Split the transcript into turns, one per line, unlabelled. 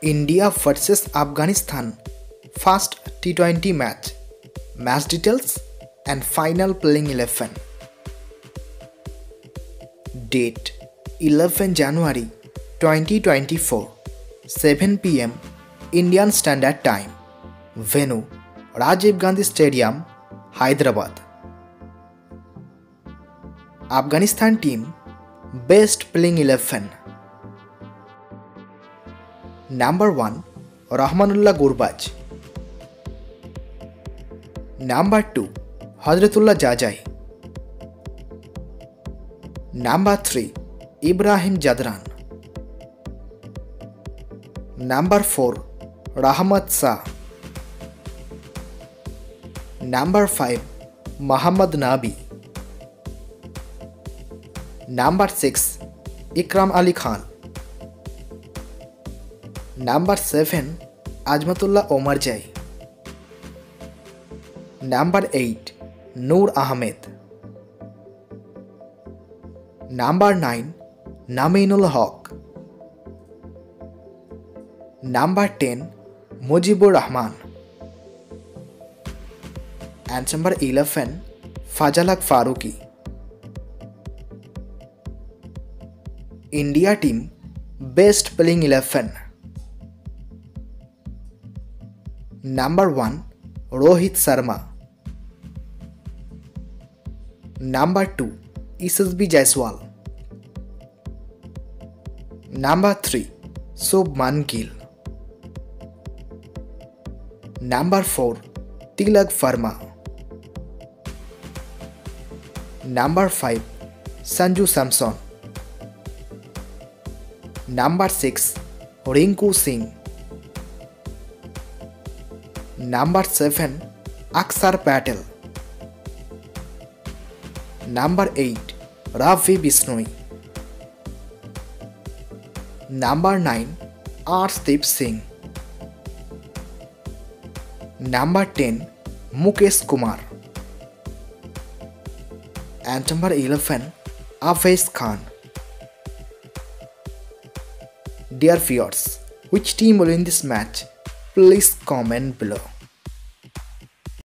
India vs Afghanistan first T20 match. Match details and final playing 11. Date 11 January 2024 7 pm Indian Standard Time. Venue Rajiv Gandhi Stadium, Hyderabad. Afghanistan team best playing 11 Number 1 Rahmanullah Gurbaj Number 2 Hazratullah Jajai Number 3 Ibrahim Jadran Number 4 Rahmat Sa Number 5 Muhammad Nabi Number 6 Ikram Ali Khan number seven Azmatullah Omarzai number eight Noor Ahmad. Number nine Naminul Haq. Number ten Mujibur Rahman. And number eleven Fazalhaq Farooqi. India team best playing eleven. Number one Rohit Sharma number two Yashasvi Jaiswal number three Shubman Gill number four Tilak Varma number five Sanju Samson number six Rinku Singh Number 7 Aksar Patel. Number 8 Ravi Bisnoi Number 9 Arshdeep Singh. Number 10 Mukesh Kumar. And number 11 Avesh Khan. Dear viewers, which team will win this match? Please comment below.